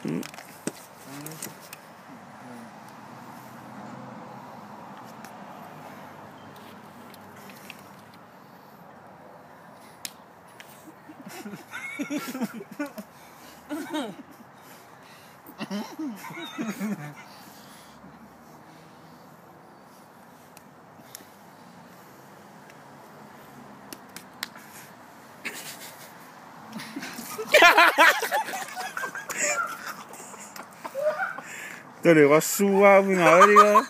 Ha ha ha! 里我输啊，不好你个。